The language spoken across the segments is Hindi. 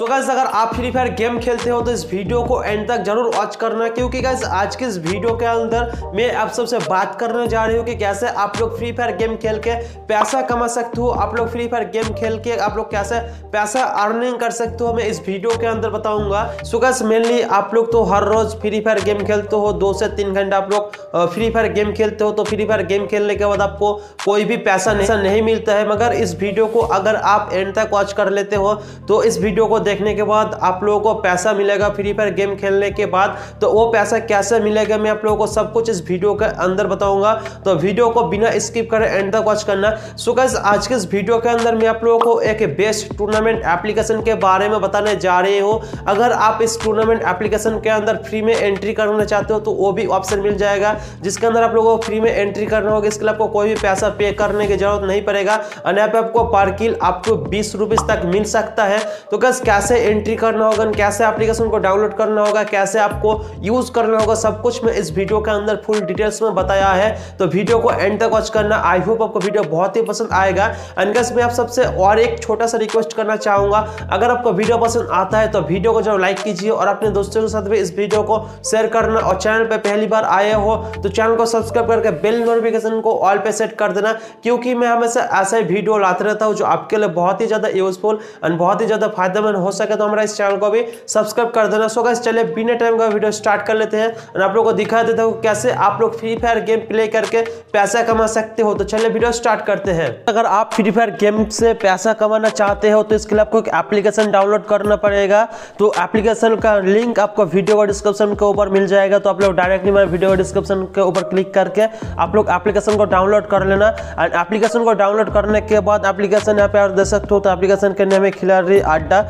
सो so अगर आप फ्री फायर गेम खेलते हो तो इस वीडियो को एंड तक ज़रूर वॉच करना, क्योंकि गाइज़ आज के इस वीडियो के अंदर मैं आप सबसे बात करने जा रही हूँ कि कैसे आप लोग फ्री फायर गेम खेल के पैसा कमा सकते हो, आप लोग फ्री फायर गेम खेल के आप लोग कैसे पैसा अर्निंग कर सकते हो, मैं इस वीडियो के अंदर बताऊँगा। सो गाइज़ मेनली आप लोग तो हर रोज फ्री फायर गेम खेलते हो, दो से तीन घंटे आप लोग फ्री फायर गेम खेलते हो तो फ्री फायर गेम खेलने के बाद आपको कोई भी पैसा नहीं मिलता है। मगर इस वीडियो को अगर आप एंड तक वॉच कर लेते हो तो इस वीडियो को देखने के बाद आप लोगों को पैसा मिलेगा फ्री फायर गेम खेलने के बाद। तो वो पैसा कैसे मिलेगा मैं आप लोगों को सब कुछ इस वीडियो के अंदर बताऊँगा। तो वीडियो को बिना स्किप करें एंड तक वॉच करना। सो गैस आज के इस वीडियो के अंदर मैं आप लोगों को एक बेस्ट टूर्नामेंट एप्लीकेशन के बारे में बताने जा रहे हो। अगर आप इस टूर्नामेंट एप्लीकेशन के अंदर फ्री में एंट्री करना चाहते हो तो वो भी ऑप्शन मिल जाएगा। जिसके अंदर आप लोगों को फ्री में एंट्री करना होगा, इसके लिए आपको कोई भी पैसा पे करने की ज़रूरत नहीं पड़ेगा। और आपको पर किल आपको बीस तक मिल सकता है। तो गैस कैसे एंट्री करना होगा कैसे एप्लीकेशन को डाउनलोड करना होगा, कैसे आपको यूज़ करना होगा, सब कुछ मैं इस वीडियो के अंदर फुल डिटेल्स में बताया है। तो वीडियो को एंड तक वॉच करना। आई होप आपको वीडियो बहुत ही पसंद आएगा। एंड गैस मैं आप सबसे और एक छोटा सा रिक्वेस्ट करना चाहूँगा। अगर आपको वीडियो पसंद आता है तो वीडियो को ज़रूर लाइक कीजिए और अपने दोस्तों के साथ भी इस वीडियो को शेयर करना। और चैनल पर पहली बार आए हो तो चैनल को सब्सक्राइब करके बेल नोटिफिकेशन को ऑल पे सेट कर देना। क्योंकि मैं हमेशा ऐसा ही वीडियो लाते रहता हूँ जो आपके लिए बहुत ही ज़्यादा यूजफुल एंड बहुत ही ज़्यादा फ़ायदेमंद हो सके तो हमारा इस चैनल को भी सब्सक्राइब कर देना। सो गाइस चलिए बिना टाइम का वीडियो स्टार्ट कर लेते हैं और आप लोगों को दिखा देता हूँ कैसे आप लोग फ्री फायर गेम प्ले करके पैसा कमा सकते हो। तो चलिए वीडियो स्टार्ट करते हैं। अगर आप फ्री फायर गेम से पैसा कमाना चाहते हो तो इसके लिए आपको एक एप्लीकेशन डाउनलोड करना पड़ेगा। तो एप्लीकेशन का लिंक आपको वीडियो का डिस्क्रिप्शन के ऊपर मिल जाएगा। तो आप लोग डायरेक्टली मेरे वीडियो डिस्क्रिप्शन के ऊपर क्लिक करके आप लोग एप्लीकेशन को डाउनलोड कर लेना। एंड एप्लीकेशन को डाउनलोड करने के बाद एप्लीकेशन यहाँ पे आप देख सकते हो तो एप्लीकेशन के नाम है खिलाड़ी अड्डा।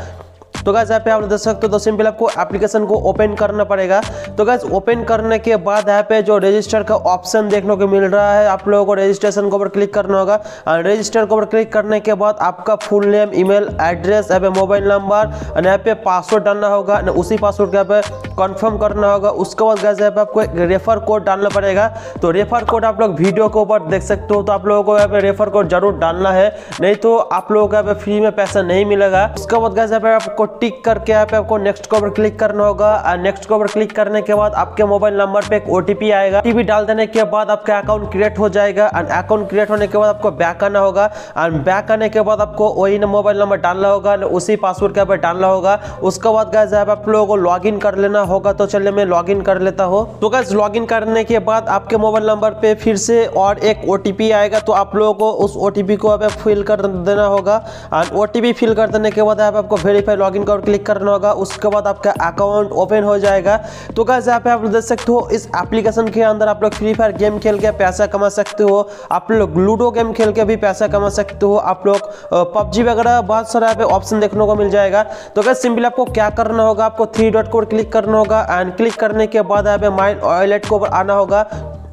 तो गैस यहाँ पे आप देख सकते हो तो सिंपल आपको एप्लीकेशन को ओपन करना पड़ेगा। तो गैस ओपन करने के बाद यहाँ पे जो रजिस्टर का ऑप्शन देखने को मिल रहा है, आप लोगों को रजिस्ट्रेशन के ऊपर क्लिक करना होगा। रजिस्टर के ऊपर क्लिक करने के बाद आपका फुल नेम ईमेल एड्रेस यहाँ पे मोबाइल नंबर यहाँ पे पासवर्ड डालना होगा। उसी पासवर्ड के यहाँ पे कंफर्म करना होगा। उसके बाद गैस यहाँ पे आपको एक रेफर कोड डालना पड़ेगा। तो रेफर कोड आप लोग वीडियो के ऊपर देख सकते हो तो आप लोगों को यहाँ पे रेफर कोड ज़रूर डालना है। नहीं तो आप लोगों को यहाँ पे फ्री में पैसा नहीं मिलेगा। उसके बाद गैस यहाँ पे आपको टिक करके यहाँ पे आपको नेक्स्ट के ऊपर क्लिक करना होगा। नेक्स्ट के ऊपर क्लिक करने के बाद आपके मोबाइल नंबर पे एक ओटीपी आएगा। ओटीपी डाल देने के बाद आपका अकाउंट क्रिएट हो जाएगा। एंड अकाउंट क्रिएट होने के बाद आपको बैक आना होगा। एंड बैक आने के बाद आपको वही मोबाइल नंबर डालना होगा उसी पासवर्ड के ऊपर डालना होगा। उसके बाद गैस यहाँ पे आप लोगों को लॉग कर लेना होगा तो चलिए मैं लॉग कर लेता हूँ। तो गैस लॉग करने के बाद आपके मोबाइल नंबर पे फिर से और एक ओटीपी आएगा तो आप लोगों को उस ओटीपी को आप फिल कर देना होगा। एंड ओटीपी फिल कर देने के बाद आप आपको वेरीफाई लॉग इन कर क्लिक करना होगा। उसके बाद आपका अकाउंट ओपन हो जाएगा। तो गैस यहाँ पे आप देख सकते हो, इस एप्लीकेशन के अंदर आप लोग फ्री फायर गेम खेल के पैसा कमा सकते हो। आप लोग लूडो गेम खेल के भी पैसा कमा सकते हो। आप लोग पबजी वगैरह बहुत सारा ऑप्शन देखने को मिल जाएगा। तो गैस सिंपली आपको क्या करना होगा, आपको थ्री डॉट को क्लिक करना होगा एंड क्लिक करने के बाद यहाँ पे माइंड ऑयलेट को ऊपर आना होगा।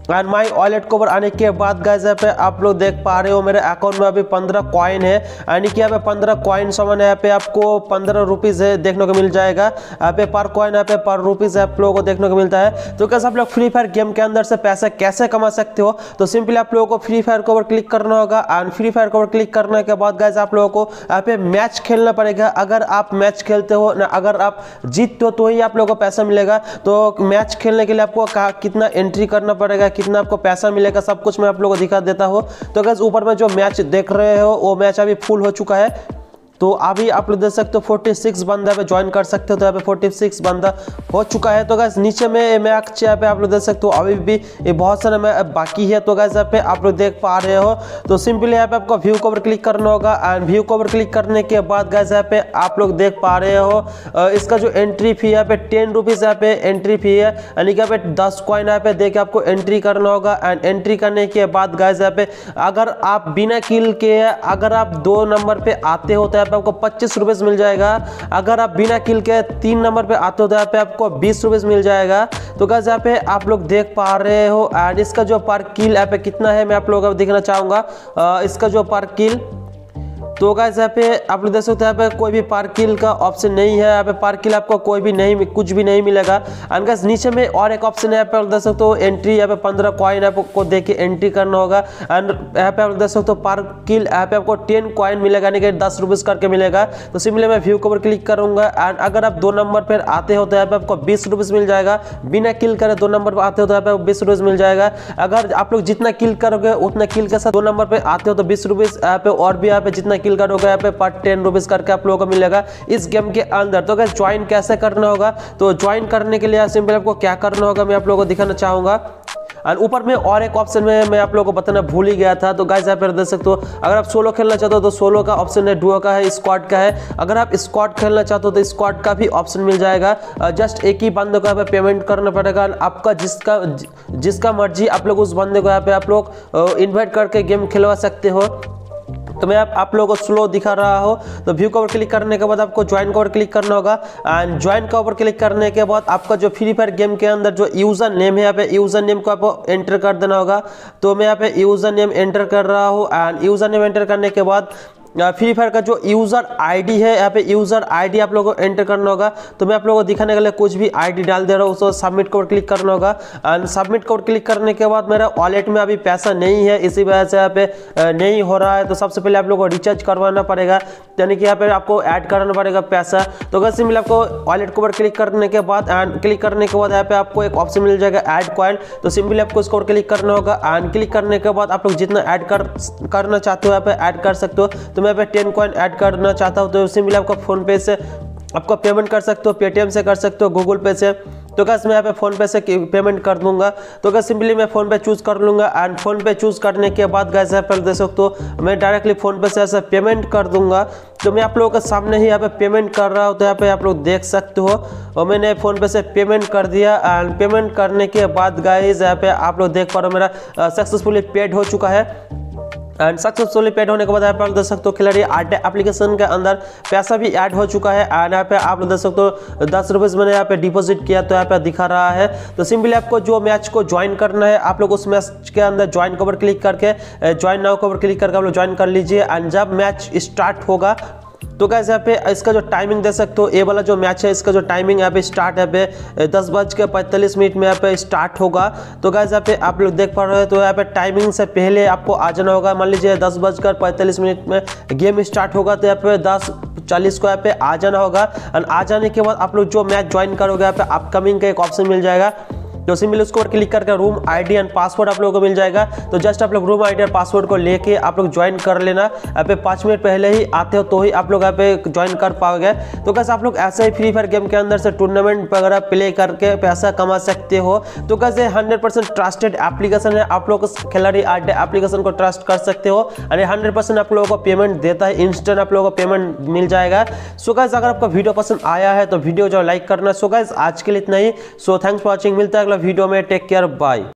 एंड माई वॉलेट को ऊपर आने के बाद गैस यहाँ पे आप लोग देख पा रहे हो, मेरे अकाउंट में अभी पंद्रह कॉइन है। यानी कि यहाँ पे पंद्रह कॉइन समान यहाँ पे आपको पंद्रह रुपीज़ है, देखने को मिल जाएगा। यहाँ पे पर कॉइन यहाँ पे पर रुपीज़ आप लोगों को देखने को मिलता है। तो कैसे आप लोग फ्री फायर गेम के अंदर से पैसे कैसे कमा सकते हो? तो सिंपली आप लोगों को फ्री फायर के ऊपर क्लिक करना होगा। एंड फ्री फायर के ऊपर क्लिक करने के बाद गैस आप लोगों को यहाँ पे मैच खेलना पड़ेगा। अगर आप मैच खेलते हो, ना, अगर आप जीतते हो तो ही आप लोगों को पैसा मिलेगा। तो मैच खेलने के लिए आपको कितना एंट्री करना पड़ेगा कितना आपको पैसा मिलेगा, सब कुछ मैं आप लोगों को दिखा देता हूँ। तो अगर ऊपर में जो मैच देख रहे हो, वो मैच अभी फुल हो चुका है। तो अभी आप लोग देख सकते हो 46 बंदा पे ज्वाइन कर सकते हो तो यहाँ पे 46 बंदा हो चुका है। तो गैस नीचे में मैच यहाँ पे आप लोग देख सकते हो, अभी भी ये बहुत सारे में बाकी है। तो गैस यहाँ पे आप लोग देख पा रहे हो तो सिंपली यहाँ पे आपको व्यू कवर क्लिक करना होगा एंड व्यू कवर क्लिक करने के बाद गैस यहाँ पे आप लोग देख पा रहे हो इसका जो एंट्री फ़ी यहाँ पे टेन रुपीज़ यहाँ पे एंट्री फ़ी है, यानी कि यहाँ पे दस कॉइन यहाँ पे देख आपको एंट्री करना होगा एंड एंट्री करने के बाद गैस यहाँ पे अगर आप बिना किल के अगर आप दो नंबर पे आते हो तो पे आपको पच्चीस रुपए मिल जाएगा। अगर आप बिना किल के तीन नंबर पे आते हो तो यहाँ पे आपको बीस रुपए मिल जाएगा। तो गैस यहाँ पे आप लोग देख पा रहे हो एंड इसका जो पर किल यहाँ पे कितना है, मैं आप लोगों को देखना चाहूँगा। इसका जो पर किल तो गाइस यहाँ पे आप लोग देख सकते हैं यहाँ पे कोई भी पार्क किल का ऑप्शन नहीं है यहाँ पे पार्क किल आपको कोई भी नहीं कुछ भी नहीं मिलेगा एंड गाइस नीचे में और एक ऑप्शन है यहाँ पे आप देख सकते हो एंट्री यहाँ पे पंद्रह कॉइन आपको देख के एंट्री करना होगा एंड यहाँ पे आप देख सकते हो पार्क किल यहाँ पे आपको टेन कॉइन मिलेगा यानी कि दस रुपीज़ करके मिलेगा तो सिमिलर मैं व्यू के ऊपर क्लिक करूँगा एंड अगर आप दो नंबर पर आते हो तो यहाँ पे आपको बीस रुपीज़ मिल जाएगा बिना किल करे दो नंबर पर आते हो तो यहाँ पे आपको बीस रुपीज़ मिल जाएगा अगर आप लोग जितना किल करोगे उतना किल के साथ दो नंबर पर आते हो तो बीस रुपीज़ यहाँ पे और भी यहाँ पे जितना किल करोगे यहाँ पे पर टेन रुपीज़ करके आप लोगों को मिलेगा इस गेम के अंदर। तो अगर ज्वाइन कैसे करना होगा? तो ज्वाइन करने के लिए सिंपल आपको क्या करना होगा, मैं आप लोगों को दिखाना चाहूँगा। एंड ऊपर में और एक ऑप्शन में मैं आप लोगों को बताना भूल ही गया था। तो गाइस यहाँ पर देख सकते हो, अगर आप सोलो खेलना चाहते हो तो सोलो का ऑप्शन है डुओ का है स्क्वाड का है। अगर आप स्क्वाड खेलना चाहते हो तो स्क्वाड का भी ऑप्शन मिल जाएगा। जस्ट एक ही बंदे को यहाँ पे पेमेंट करना पड़ेगा। आपका जिसका जिसका मर्ज़ी आप लोग उस बंदे को यहाँ पे आप लोग इन्वाइट करके गेम खिलवा सकते हो। तो मैं आप, आप लोगों को स्लो दिखा रहा हूँ। तो व्यू कवर क्लिक करने के बाद आपको ज्वाइन कवर क्लिक करना होगा। एंड ज्वाइन कवर क्लिक करने के बाद आपका जो फ्री फायर गेम के अंदर जो यूज़र नेम है यहाँ पे यूज़र नेम को आपको एंटर कर देना होगा। तो मैं यहाँ पे यूज़र नेम एंटर कर रहा हूँ। एंड यूज़र नेम एंटर करने के बाद फ्री फायर का जो यूज़र आईडी है, यहाँ पे यूज़र आईडी आप लोगों को एंटर करना होगा। तो मैं आप लोगों को दिखाने के लिए कुछ भी आईडी डाल दे रहा हूँ, उसको सबमिट कोड क्लिक करना होगा। एंड सबमिट कोड क्लिक करने के बाद मेरा वॉलेट में अभी पैसा नहीं है, इसी वजह से यहाँ पे नहीं हो रहा है। तो सबसे पहले आप लोग को रिचार्ज करवाना पड़ेगा। यानी कि यहाँ पे आपको ऐड कराना पड़ेगा पैसा। तो अगर सिंपल आपको वॉलेट के ऊपर क्लिक करने के बाद एंड क्लिक करने के बाद यहाँ पे आपको एक ऑप्शन मिल जाएगा ऐड कॉइन तो सिंपली आपको इसको क्लिक करना होगा। एंड क्लिक करने के बाद आप लोग जितना ऐड कर, करना चाहते हो, यहाँ पे ऐड कर सकते हो। तो मैं यहाँ टेन कॉइन ऐड करना चाहता हूँ तो सिंपली आपको फ़ोन पे से आपको पेमेंट कर सकते हो पेटीएम से कर सकते हो गूगल पे से। तो कैसे मैं यहाँ पे फ़ोन पे से पेमेंट कर दूँगा। तो कैसे सिंपली मैं फ़ोन पे चूज़ कर लूँगा। एंड फ़ोन पे चूज़ करने के बाद गैस यहाँ पर दे सकते हो, मैं डायरेक्टली फ़ोन पे से ऐसे पेमेंट कर दूँगा। तो मैं आप लोगों के सामने ही यहाँ पे पेमेंट कर रहा हूँ तो यहाँ पे आप लोग देख सकते हो। और मैंने फ़ोन पे से पेमेंट कर दिया। एंड पेमेंट करने के बाद गाइज़ यहाँ पे आप लोग देख पा रहे हो, मेरा सक्सेसफुली पेड हो चुका है। एंड सक्सेसफुली पेड होने के बाद यहाँ पर देख सकते हो खिलाड़ी आर्ट एप्लीकेशन के अंदर पैसा भी ऐड हो चुका है एंड यहाँ पे आप देख सकते हो दस रुपये मैंने यहाँ पे डिपॉजिट किया तो यहाँ पे दिखा रहा है। तो सिंपली आपको जो मैच को ज्वाइन करना है, आप लोग उस मैच के अंदर ज्वाइन कवर क्लिक करके ज्वाइन नाउ कवर क्लिक करके आप लोग ज्वाइन कर लीजिए। एंड जब मैच स्टार्ट होगा तो कैसे यहाँ पे इसका जो टाइमिंग दे सकते हो ए वाला जो मैच है, इसका जो टाइमिंग यहाँ पे स्टार्ट है पे दस बज के पैंतालीस मिनट में यहाँ पे स्टार्ट होगा। तो कैसे यहाँ पे आप लोग देख पा रहे हो तो यहाँ पे टाइमिंग से पहले आपको आ जाना होगा। मान लीजिए दस बजकर पैंतालीस मिनट में गेम स्टार्ट होगा तो यहाँ पे दस चालीस को यहाँ पे आ जाना होगा। एंड आ जाने के बाद आप लोग जो मैच ज्वाइन करोगे, यहाँ पे अपकमिंग का एक ऑप्शन मिल जाएगा। तो सिंपली उसको क्लिक करके रूम आईडी एंड पासवर्ड आप लोगों को मिल जाएगा। तो जस्ट आप लोग रूम आईडी और पासवर्ड को लेके आप लोग ज्वाइन कर लेना। यहाँ पे पाँच मिनट पहले ही आते हो तो ही आप लोग यहाँ पे ज्वाइन कर पाओगे। तो कैसे आप लोग ऐसे ही फ्री फायर गेम के अंदर से टूर्नामेंट वगैरह प्ले करके पैसा कमा सकते हो। तो कैसे हंड्रेड परसेंट ट्रस्टेड एप्लीकेशन है। आप लोग खिलाड़ी आर्ट एप्लीकेशन को ट्रस्ट कर सकते हो। और हंड्रेड परसेंट आप लोगों को पेमेंट देता है। इंस्टेंट आप लोगों को पेमेंट मिल जाएगा। सो गैस अगर आपका वीडियो पसंद आया है तो वीडियो जो लाइक करना। सो गैस आज के लिए इतना ही। सो थैंक्स फॉर वॉचिंग मिलता है वीडियो में टेक केयर बाय